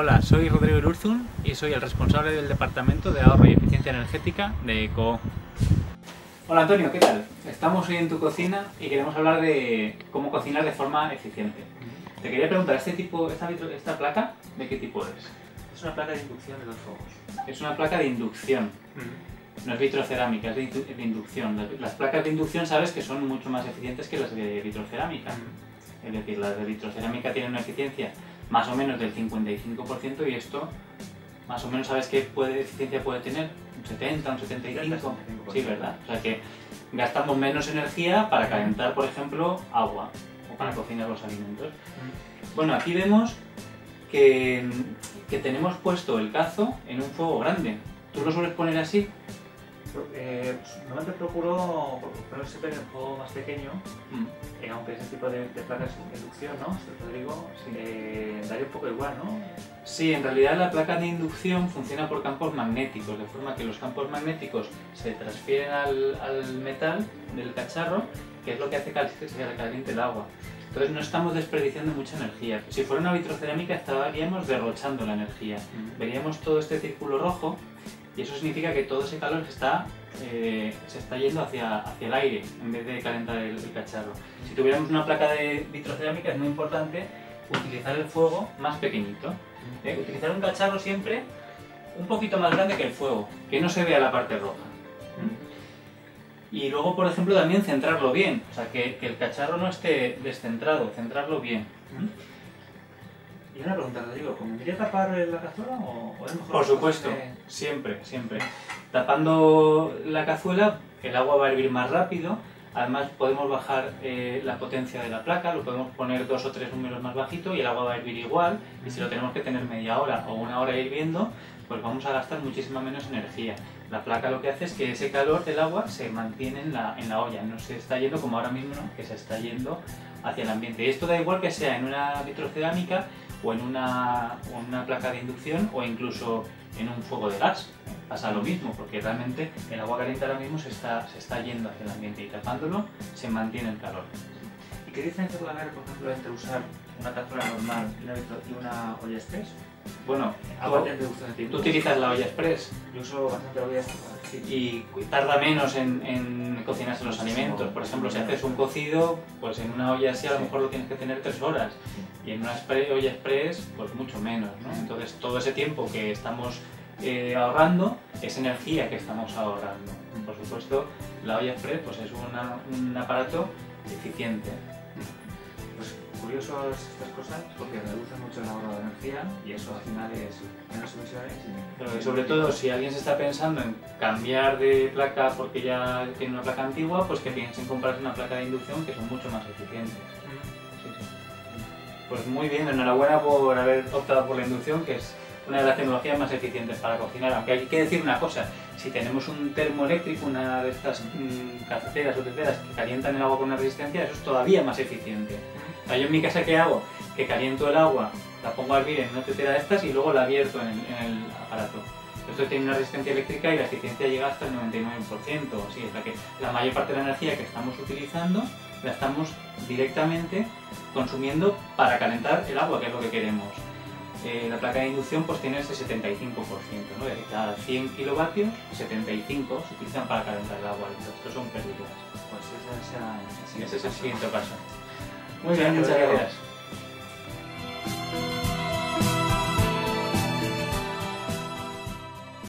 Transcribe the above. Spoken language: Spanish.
Hola, soy Rodrigo Irurzun y soy el responsable del Departamento de Ahorro y Eficiencia Energética de ECO. Hola Antonio, ¿qué tal? Estamos hoy en tu cocina y queremos hablar de cómo cocinar de forma eficiente. Te quería preguntar, ¿este tipo, esta, esta placa, de qué tipo es? Es una placa de inducción de dos fuegos. Es una placa de inducción. No es vitrocerámica, es de, inducción. Las, placas de inducción sabes que son mucho más eficientes que las de vitrocerámica. Es decir, las de vitrocerámica tienen una eficiencia más o menos del 55% y esto más o menos sabes qué puede, eficiencia puede tener, un 70, un 75, sí, ¿verdad? O sea que gastamos menos energía para calentar, por ejemplo, agua o para cocinar los alimentos. Bueno, aquí vemos que, que tenemos puesto el cazo en un fuego grande. ¿Tú lo sueles poner así? Eh, normalmente procuro poner siempre en el juego más pequeño, mm. eh, aunque ese tipo de, placas de inducción, ¿no? Rodrigo, eh, daría un poco igual, ¿no? Sí, en realidad la placa de inducción funciona por campos magnéticos, de forma que los campos magnéticos se transfieren al, al metal del cacharro, que es lo que hace que se caliente el agua. Entonces no estamos desperdiciando mucha energía. Si fuera una vitrocerámica estaríamos derrochando la energía. Mm. Veríamos todo este círculo rojo y eso significa que todo ese calor se está, eh, se está yendo hacia, hacia el aire en vez de calentar el, cacharro. Si tuviéramos una placa de vitrocerámica es muy importante utilizar el fuego más pequeñito. ¿eh? Utilizar un cacharro siempre un poquito más grande que el fuego, que no se vea la parte roja. Y luego, por ejemplo, también centrarlo bien, o sea, que el cacharro no esté descentrado, centrarlo bien. Y una pregunta, Rodrigo, ¿convendría tapar la cazuela o, es mejor? Por supuesto, siempre, siempre. Tapando la cazuela, el agua va a hervir más rápido, además podemos bajar eh, la potencia de la placa, lo podemos poner dos o tres números más bajito y el agua va a hervir igual, y si lo tenemos que tener media hora o una hora hirviendo, pues vamos a gastar muchísima menos energía. La placa lo que hace es que ese calor del agua se mantiene en la, en la olla, no se está yendo como ahora mismo, que se está yendo hacia el ambiente. Y esto da igual que sea en una vitrocerámica o en una, una placa de inducción o incluso en un fuego de gas. Pasa lo mismo, porque realmente el agua caliente ahora mismo se está, se está yendo hacia el ambiente y tapándolo se mantiene el calor. ¿Y qué diferencia puede haber, por ejemplo, entre usar una cazuela normal y una, olla express? Bueno, tú, utilizas la olla express. Yo uso bastante la olla express. Y tarda menos en, en cocinarse los alimentos. Por ejemplo, si haces un cocido, pues en una olla así a lo mejor lo tienes que tener tres horas. Y en una olla express, pues mucho menos. ¿no? Entonces, todo ese tiempo que estamos eh, ahorrando es energía que estamos ahorrando. Por supuesto, la olla express pues, es un aparato eficiente curioso estas cosas porque reducen mucho el ahorro de energía y eso al final es menos emisiones. Y... sobre todo si alguien se está pensando en cambiar de placa porque ya tiene una placa antigua, pues que piensen en comprarse una placa de inducción que son mucho más eficientes. Pues muy bien, enhorabuena por haber optado por la inducción, que es una de las tecnologías más eficientes para cocinar. Aunque hay que decir una cosa, si tenemos un termoeléctrico, una de estas mmm, cafeteras o teceras que calientan el agua con una resistencia, eso es todavía más eficiente yo en mi casa, ¿qué hago? Que caliento el agua, la pongo a hervir en una tetera de estas y luego la abierto en, el aparato. Esto tiene una resistencia eléctrica y la eficiencia llega hasta el 99%, así, es la que la mayor parte de la energía que estamos utilizando la estamos directamente consumiendo para calentar el agua, que es lo que queremos. Eh, la placa de inducción pues tiene ese 75%, ¿no? de cada 100 kilovatios, 75 se utilizan para calentar el agua, estos son pérdidas. Pues ese es el siguiente paso. Muy bien, muchas gracias.